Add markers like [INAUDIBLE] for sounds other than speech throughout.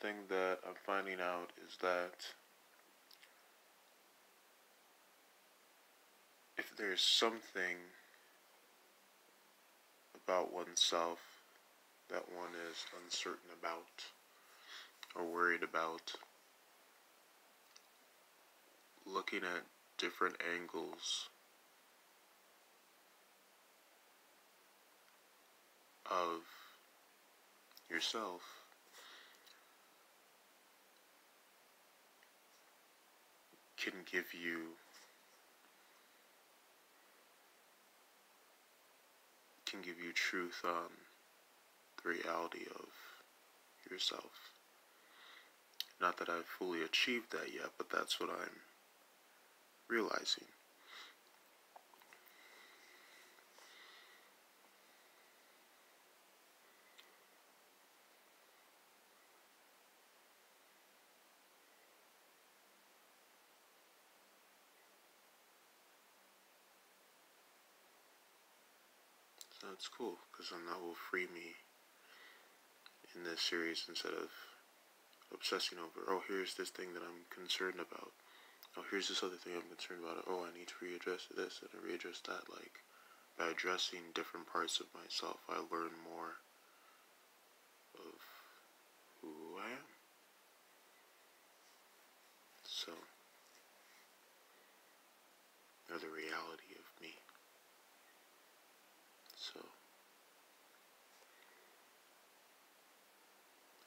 thing that I'm finding out is that if there's something about oneself that one is uncertain about or worried about, looking at different angles of yourself can give you can give you truth on the reality of yourself. Not that I've fully achieved that yet, but that's what I'm realizing. That's cool, because then that will free me in this series instead of obsessing over, oh, here's this thing that I'm concerned about. Oh, here's this other thing I'm concerned about. Oh, I need to readdress this and readdress that. Like, by addressing different parts of myself, I learn more of who I am. So, or the reality of me. So,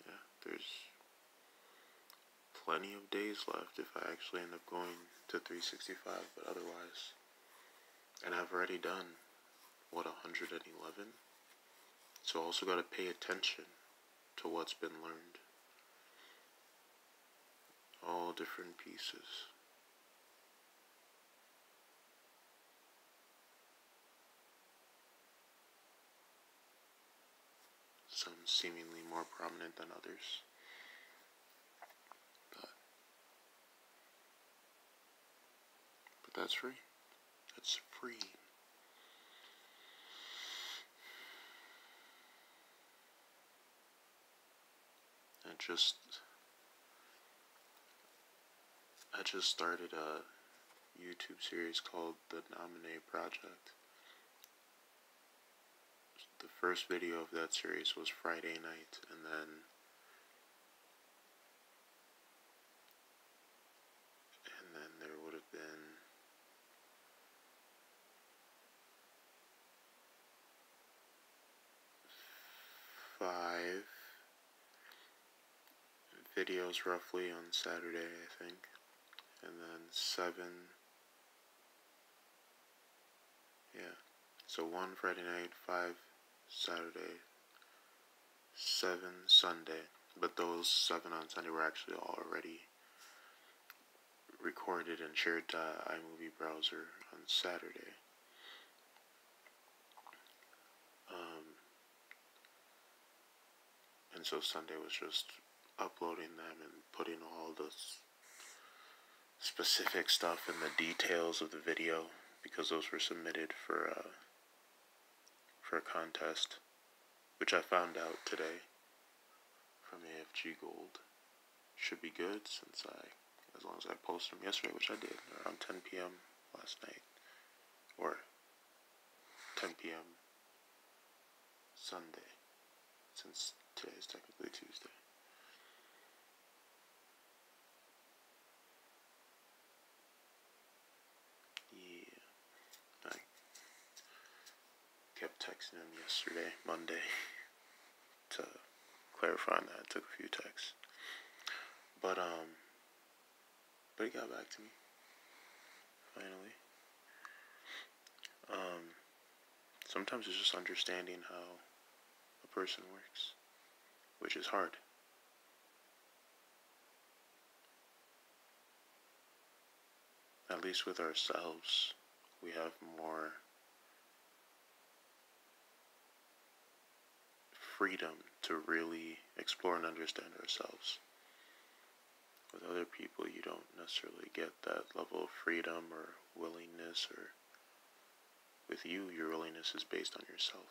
yeah, there's plenty of days left if I actually end up going to 365, but otherwise, and I've already done, what, 111? So I also got to pay attention to what's been learned. All different pieces. some seemingly more prominent than others. But, but that's free. That's free. I just I just started a YouTube series called The Nominate Project the first video of that series was Friday night, and then and then there would have been five videos roughly on Saturday, I think, and then seven. Yeah, so one Friday night, five Saturday, seven Sunday, but those seven on Sunday were actually already recorded and shared to iMovie browser on Saturday. Um, and so Sunday was just uploading them and putting all the specific stuff and the details of the video because those were submitted for uh, for a contest, which I found out today from AFG Gold. Should be good since I, as long as I posted them yesterday, which I did around 10 p.m. last night, or 10 p.m. Sunday, since today is technically Tuesday. Kept texting him yesterday, Monday, to clarify that. I took a few texts. But, um, but he got back to me. Finally. Um, sometimes it's just understanding how a person works, which is hard. At least with ourselves, we have more freedom to really explore and understand ourselves. With other people, you don't necessarily get that level of freedom or willingness, or with you, your willingness is based on yourself.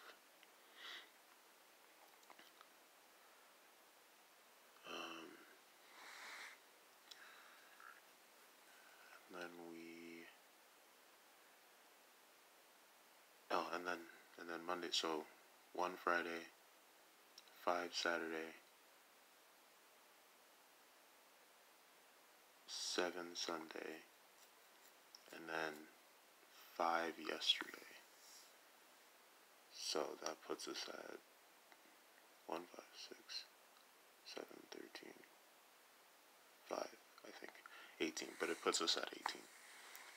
Um, then we. Oh, and then and then Monday. So one Friday, five Saturday, seven Sunday, and then five yesterday. So that puts us at one, five, six, seven, thirteen, five, I think, eighteen. But it puts us at eighteen.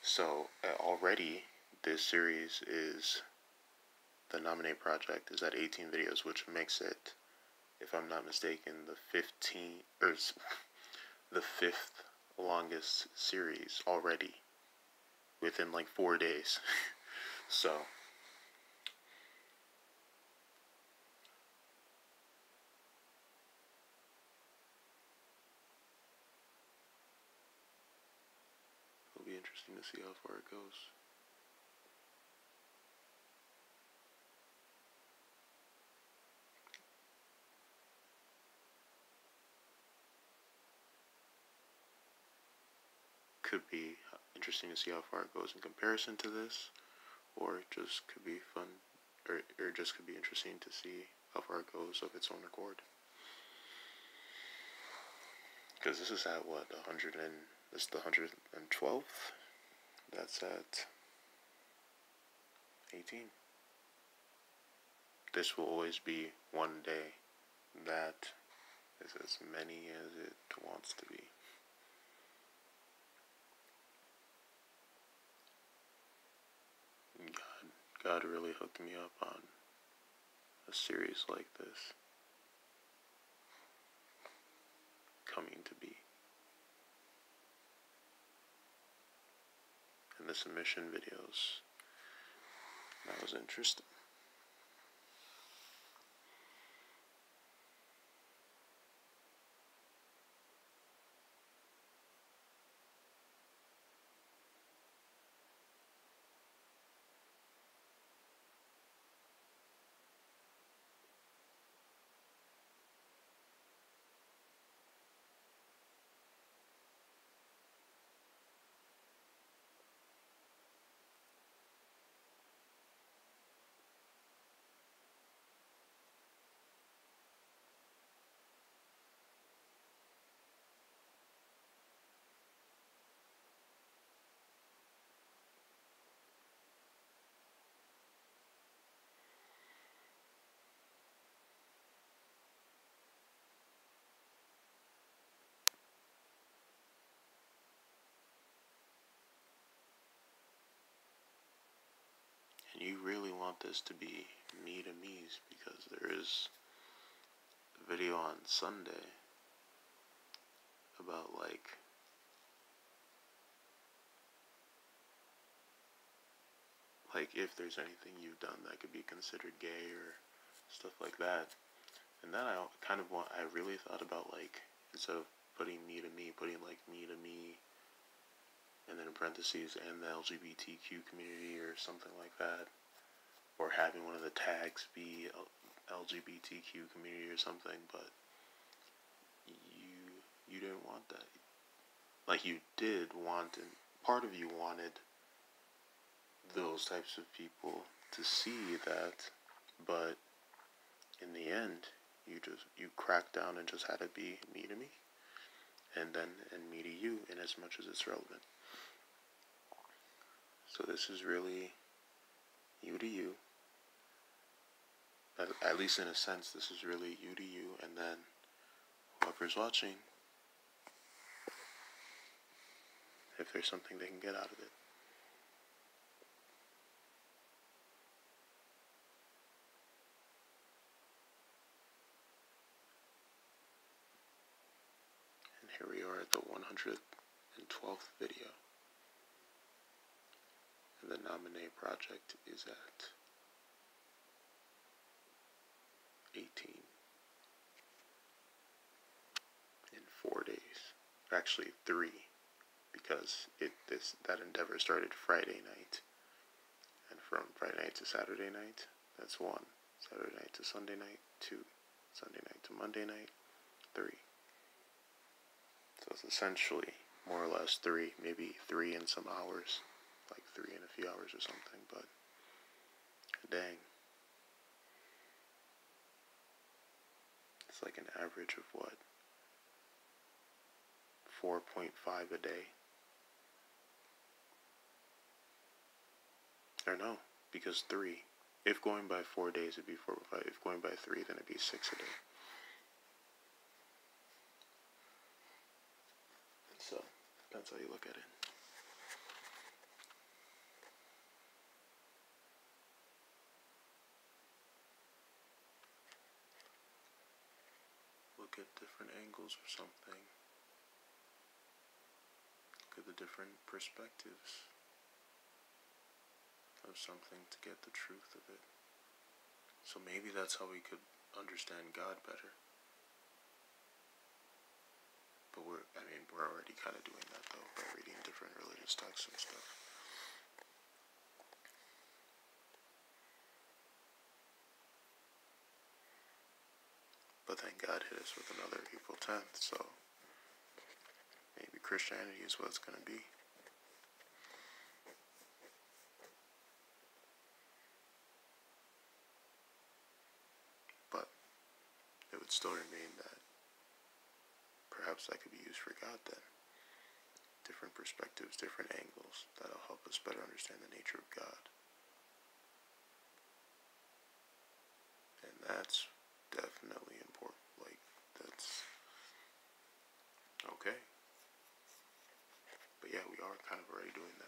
So uh, already this series is the Nominate Project is at 18 videos, which makes it, if I'm not mistaken, the 15 or [LAUGHS] the fifth longest series already within like four days. [LAUGHS] so. It'll be interesting to see how far it goes. Could be interesting to see how far it goes in comparison to this, or it just could be fun, or, or just could be interesting to see how far it goes of its own accord. Because this is at what, 100 and, this is the 112th? That's at 18. This will always be one day. That is as many as it wants to be. God, really hooked me up on a series like this coming to be. And the submission videos, that was interesting. And you really want this to be me to me's because there is a video on Sunday about like like if there's anything you've done that could be considered gay or stuff like that. And then I kind of want I really thought about like instead of putting me to me, putting like me to me and then in parentheses and the LGBTQ community or something like that, or having one of the tags be LGBTQ community or something, but you you didn't want that. Like you did want, and part of you wanted those types of people to see that, but in the end, you just you cracked down and just had to be me to me, and then and me to you in as much as it's relevant. So this is really you to you. At, least in a sense, this is really you to you, and then whoever's watching, if there's something they can get out of it. And here we are at the 112th video. And the Nominate project is at 18 in four days. Actually, three, because it this that endeavor started Friday night, and from Friday night to Saturday night, that's one. Saturday night to Sunday night, two. Sunday night to Monday night, three. So it's essentially more or less three, maybe three in some hours, like three in a few hours or something, but Dang. It's like an average of what? 4.5 a day. Or no, because 3. If going by 4 days, it'd be 4.5. If going by 3, then it'd be 6 a day. So, depends how you look at it. Look at different angles or something. At the different perspectives of something to get the truth of it. So maybe that's how we could understand God better. But we're, I mean, we're already kind of doing that though by reading different religious texts and stuff. But then God hit us with another April 10th, so maybe Christianity is what it's going to be. But it would still remain that perhaps that could be used for God then. Different perspectives, different angles that'll help us better understand the nature of God. And that's doing that.